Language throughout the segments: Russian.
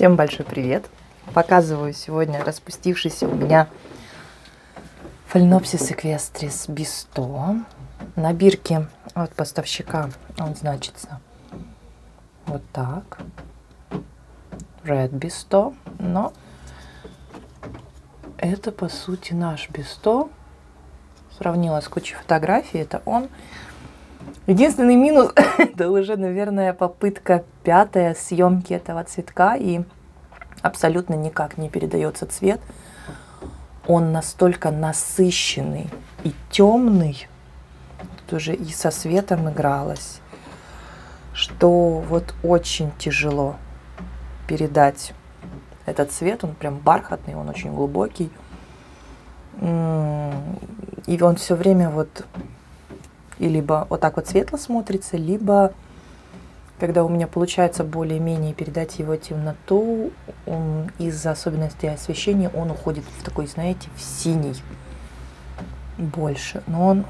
Всем большой привет! Показываю сегодня распустившийся у меня Phalaenopsis equestris bisto. На бирке от поставщика он значится вот так. Red Bisto. Но это по сути наш Бисто. Сравнила с кучей фотографий. Это он. Единственный минус, это уже, наверное, попытка пятая съемки этого цветка, и абсолютно никак не передается цвет. Он настолько насыщенный и темный, уже и со светом игралось, что вот очень тяжело передать этот цвет. Он прям бархатный, он очень глубокий. И он все время вот и либо вот так вот светло смотрится, либо когда у меня получается более-менее передать его темноту, из-за особенностей освещения он уходит в такой, знаете, в синий больше. Но он,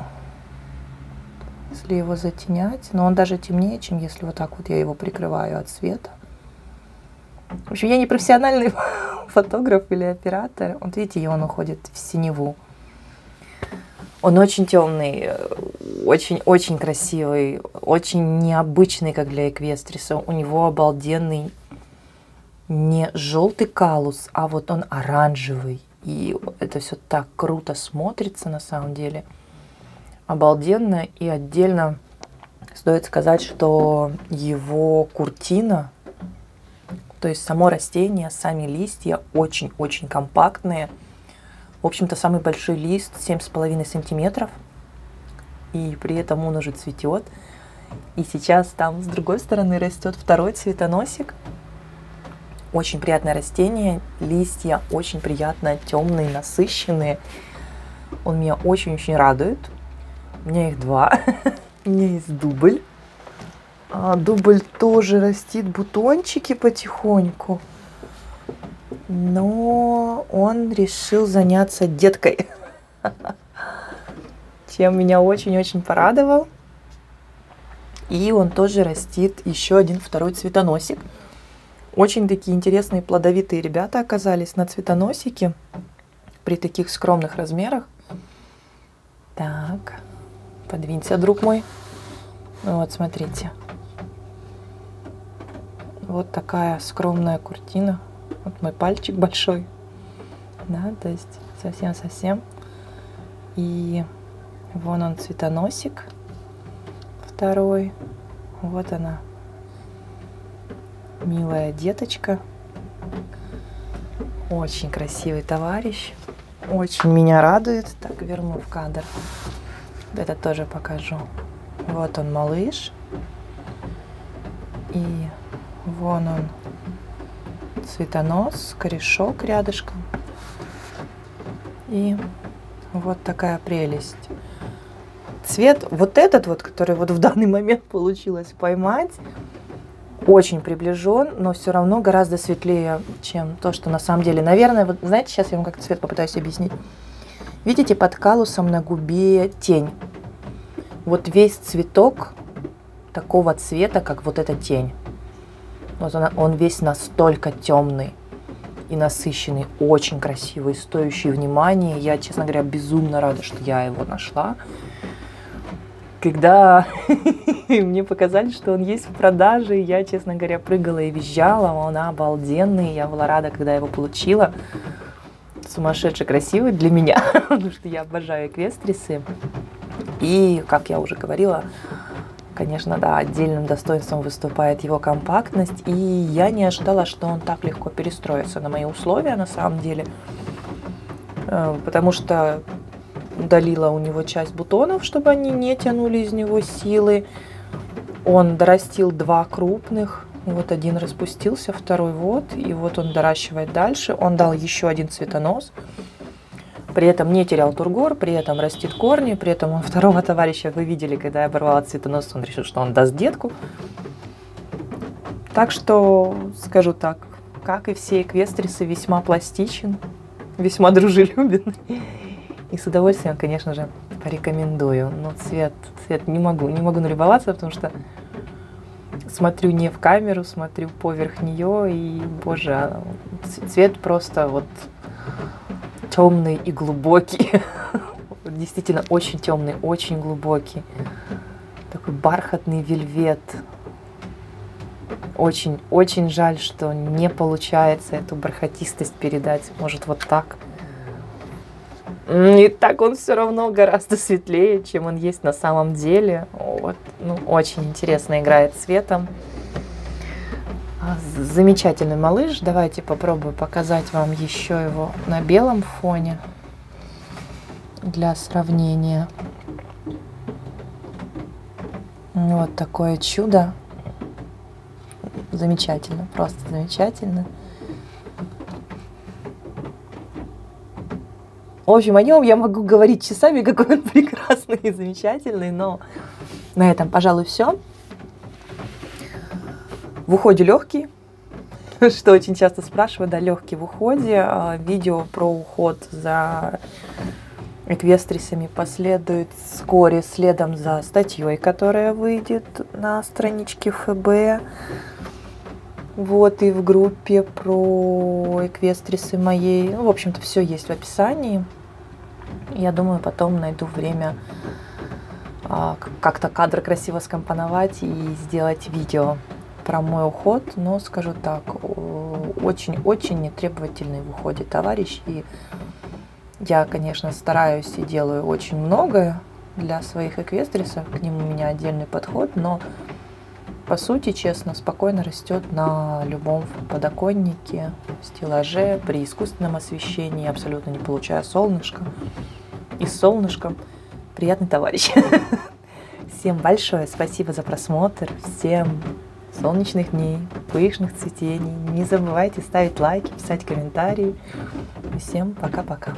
если его затенять, но он даже темнее, чем если вот так вот я его прикрываю от света. В общем, я не профессиональный фотограф или оператор. Вот видите, он уходит в синеву. Он очень темный, очень-очень красивый, очень необычный, как для эквестриса. У него обалденный не желтый калус, а вот он оранжевый. И это все так круто смотрится на самом деле. Обалденно. И отдельно стоит сказать, что его куртина, то есть само растение, сами листья очень-очень компактные – в общем-то, самый большой лист 7,5 сантиметров. И при этом он уже цветет. И сейчас там с другой стороны растет второй цветоносик. Очень приятное растение. Листья очень приятно темные, насыщенные. Он меня очень-очень радует. У меня их два. У меня есть дубль. А дубль тоже растит бутончики потихоньку но он решил заняться деткой, чем меня очень-очень порадовал. И он тоже растит еще один второй цветоносик. Очень такие интересные плодовитые ребята оказались на цветоносике при таких скромных размерах. Так, подвинься, друг мой. Вот, смотрите. Вот такая скромная куртина вот мой пальчик большой. Да, то есть совсем-совсем. И вон он цветоносик второй. Вот она, милая деточка. Очень красивый товарищ. Очень меня радует. Так, верну в кадр. Это тоже покажу. Вот он, малыш. И вон он, цветонос, корешок рядышком. И вот такая прелесть. Цвет вот этот вот, который вот в данный момент получилось поймать, очень приближен, но все равно гораздо светлее, чем то, что на самом деле. Наверное, вот знаете, сейчас я вам как цвет попытаюсь объяснить. Видите, под калусом на губе тень. Вот весь цветок такого цвета, как вот эта тень. Вот он, весь настолько темный и насыщенный, очень красивый, стоящий внимания. Я, честно говоря, безумно рада, что я его нашла. Когда мне показали, что он есть в продаже, я, честно говоря, прыгала и визжала. Он обалденный. Я была рада, когда его получила. Сумасшедше красивый для меня, потому что я обожаю эквестрисы. И, как я уже говорила, Конечно, да, отдельным достоинством выступает его компактность, и я не ожидала, что он так легко перестроится на мои условия на самом деле, э, потому что удалила у него часть бутонов, чтобы они не тянули из него силы. Он дорастил два крупных, вот один распустился, второй вот, и вот он доращивает дальше. Он дал еще один цветонос при этом не терял тургор, при этом растит корни, при этом второго товарища вы видели, когда я оборвала цветонос, он решил, что он даст детку. Так что, скажу так, как и все эквестрисы, весьма пластичен, весьма дружелюбен. И с удовольствием, конечно же, порекомендую. Но цвет, цвет не могу, не могу налюбоваться, потому что смотрю не в камеру, смотрю поверх нее, и, боже, а, цвет просто вот темный и глубокий. Действительно, очень темный, очень глубокий. Такой бархатный вельвет. Очень, очень жаль, что не получается эту бархатистость передать. Может, вот так. И так он все равно гораздо светлее, чем он есть на самом деле. Вот, ну, очень интересно играет цветом. Замечательный малыш. Давайте попробую показать вам еще его на белом фоне для сравнения. Вот такое чудо. Замечательно, просто замечательно. В общем, о нем я могу говорить часами, какой он прекрасный и замечательный, но на этом, пожалуй, все. В уходе легкий, что очень часто спрашивают, да, легкий в уходе. А, видео про уход за эквестрисами последует вскоре следом за статьей, которая выйдет на страничке ФБ. Вот, и в группе про эквестрисы моей. Ну, в общем-то, все есть в описании. Я думаю, потом найду время а, как-то кадр красиво скомпоновать и сделать видео про мой уход, но скажу так, очень-очень нетребовательный в уходе товарищ. И я, конечно, стараюсь и делаю очень многое для своих эквестрисов, к ним у меня отдельный подход, но по сути, честно, спокойно растет на любом подоконнике, стеллаже, при искусственном освещении, абсолютно не получая солнышко. И с солнышком приятный товарищ. Всем большое спасибо за просмотр. Всем солнечных дней, пышных цветений. Не забывайте ставить лайки, писать комментарии. всем пока-пока.